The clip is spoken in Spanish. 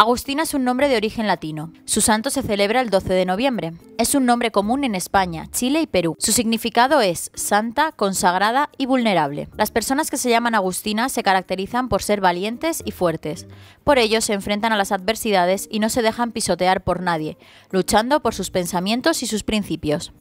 Agustina es un nombre de origen latino. Su santo se celebra el 12 de noviembre. Es un nombre común en España, Chile y Perú. Su significado es santa, consagrada y vulnerable. Las personas que se llaman Agustina se caracterizan por ser valientes y fuertes. Por ello se enfrentan a las adversidades y no se dejan pisotear por nadie, luchando por sus pensamientos y sus principios.